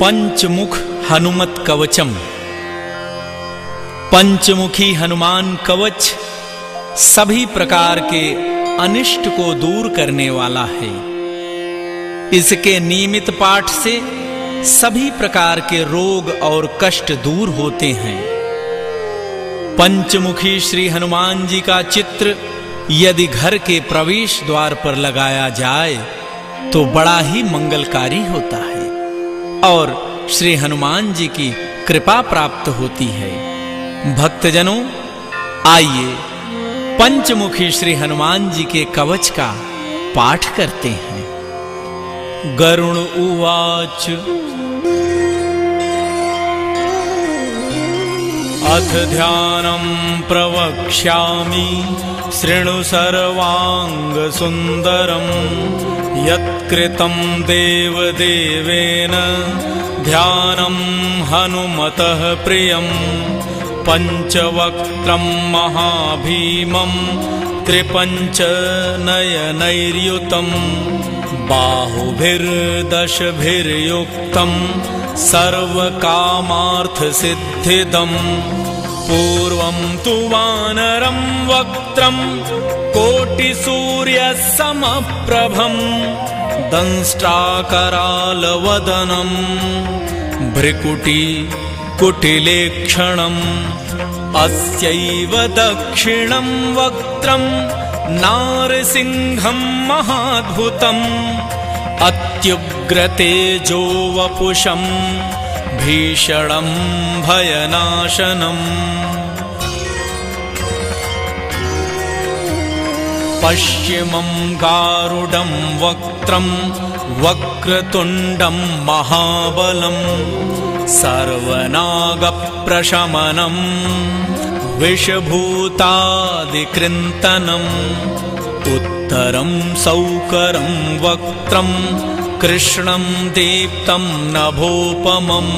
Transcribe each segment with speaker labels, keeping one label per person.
Speaker 1: पंचमुख हनुमत कवचम पंचमुखी हनुमान कवच सभी प्रकार के अनिष्ट को दूर करने वाला है। इसके नियमित पाठ से सभी प्रकार के रोग और कष्ट दूर होते हैं। पंचमुखी श्री हनुमान जी का चित्र यदि घर के प्रवेश द्वार पर लगाया जाए तो बड़ा ही मंगलकारी होता है और श्री हनुमान जी की कृपा प्राप्त होती है। भक्तजनों, आइए पंचमुखी श्री हनुमान जी के कवच का पाठ करते हैं। गरुण उवाच। अथ ध्यानं प्रवक्ष्यामि, शृणु सर्वाङ्गसुन्दरं यत्कृतं देवदेवेन ध्यानं हनुमतः प्रियं पञ्चवक्त्रं महाभीमं त्रिपञ्चनयनैर्युतं बाहुभिर्दशभिर्युक्तं सर्वकामार्थसिद्धिदम् पूर्वं तु वानरं वक्त्रम् कोटिसूर्यसमप्रभम् दंष्ट्राकरालवदनम् भ्रिकुटी कुटिलेक्षणम् अस्यैव दक्षिणं वक्त्रम् नारसिंहं महाद्भुतम् अत्युग्रतेजो वपुषम् भीषणं भयनाशनम्। पश्चिमं गारुडं वक्त्रं वक्रतुण्डं महाबलं सर्वनागप्रशमनं विषभूतादिकृन्तनम् उत्तरं सौकरं वक्त्रम् कृष्णं दीप्तं नभोपमम्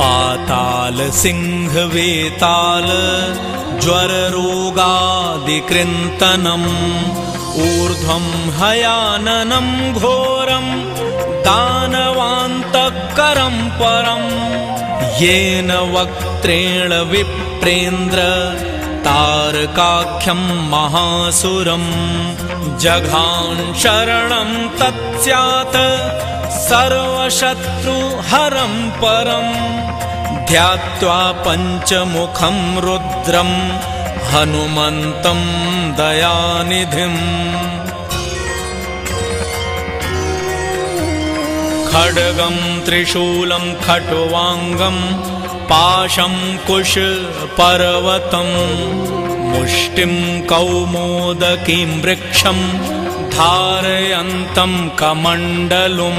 Speaker 1: पातालसिंहवेताल ज्वररोगादिकृन्तनम् ऊर्ध्वं हयाननं घोरं दानवान्तकरं परम् येन वक्त्रेण विप्रेन्द्र तारकाख्यं महासुरम् जघान् शरणं तत्स्यात् सर्वशत्रुहरं परम् ध्यात्वा पञ्चमुखं रुद्रं हनुमन्तं दयानिधिम् खड्गं त्रिशूलं खट्वाङ्गं पाशं कुशपर्वतम् मुष्टिं कौमोदकीं वृक्षं धारयन्तं कमण्डलुं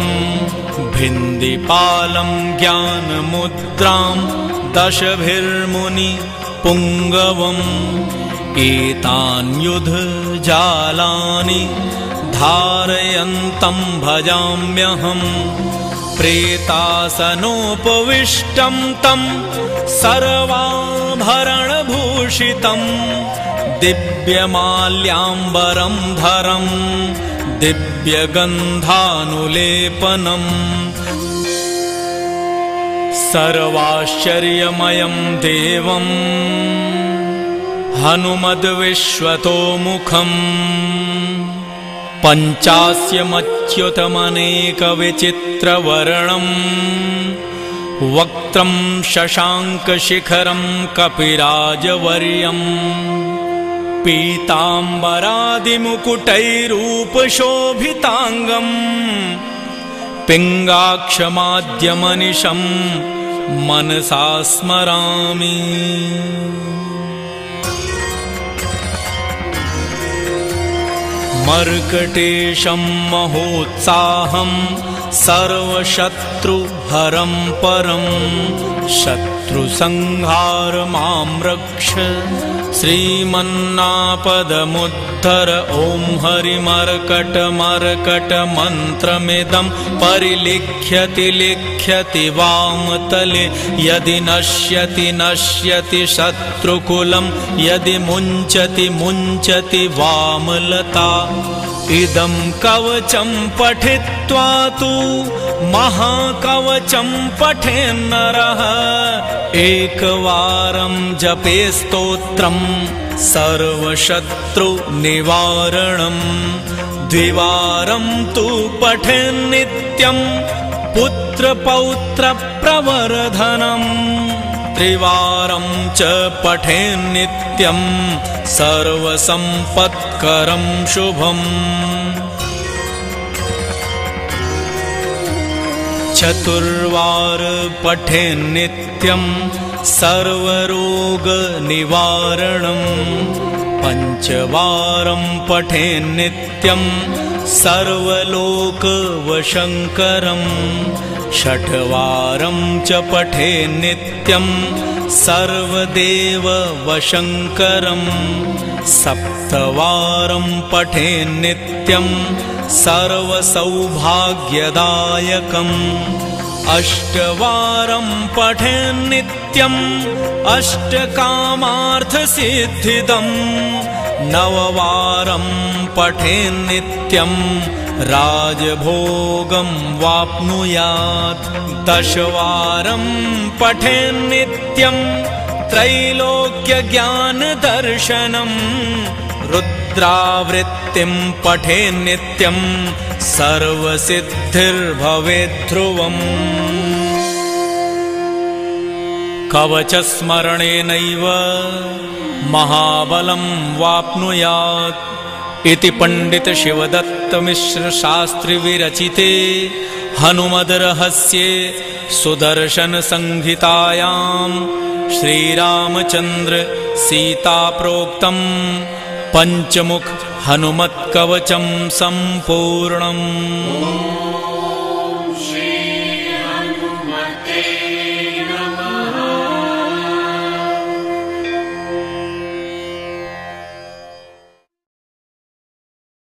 Speaker 1: भिन्दिपालं ज्ञानमुद्रां दशभिर्मुनि पुङ्गवम् एतान्युधजालानि धारयन्तं भजाम्यहम् प्रेतासनोपविष्टं तं सर्वाभरणभूषितम् दिव्यमाल्याम्बरं धरं दिव्यगन्धानुलेपनम् सर्वाश्चर्यमयं देवम् हनुमद्विश्वतोमुखम् पञ्चास्यमच्युतमनेकविचित्रवर्णम् वक्त्रं शशाङ्कशिखरं कपिराजवर्यम् पीताम्बरादिमुकुटैरूपशोभिताङ्गम् पिङ्गाक्षमाद्यमनिशं मनसा स्मरामि मर्कटेशं महोत्साहं सर्वशत्रुहरं परं शत्रु शत्रुसंहार मां रक्ष। श्रीमन्नापदमुद्धर ॐ हरिमर्कटमर्कटमन्त्रमिदं परिलिख्यति लिख्यति वामतले यदि नश्यति नश्यति शत्रुकुलं यदि मुञ्चति मुञ्चति वामलता। इदं कवचं पठित्वा तु महाकवचं पठेन्नरः एकवारं जपे स्तोत्रम् सर्वशत्रुनिवारणम् द्विवारं तु पठेन्नित्यं पुत्रपौत्रप्रवर्धनम् त्रिवारं च पठेन्नित्यं सर्वसम्पत्करं शुभम् चतुर्वार पठेन्नित्यं सर्वरोगनिवारणम् पञ्चवारं पठेन्नित्यं सर्वलोकवशङ्करम् षट्वारं च पठेन्नित्यं सर्वदेववशङ्करम् सप्तवारं पठेन्नित्यं सर्वसौभाग्यदायकम्। अष्टवारं पठेन्नित्यम् अष्टकामार्थसिद्धिदम्। नववारं पठेन्नित्यं राजभोगं वाप्नुयात्। दशवारं पठेन्नित्यं त्रैलोक्यज्ञानदर्शनम् रुद्रावृत्तिं पठेन्नित्यं सर्वसिद्धिर्भवेद्ध्रुवम् कवचस्मरणेनैव महाबलं वाप्नुयात् इति पण्डितशिवदत्तमिश्रशास्त्रिविरचिते हनुमद्रहस्ये सुदर्शनसंहितायां श्रीरामचन्द्र सीताप्रोक्तं पञ्चमुख हनुमत्कवचं सम्पूर्णम्।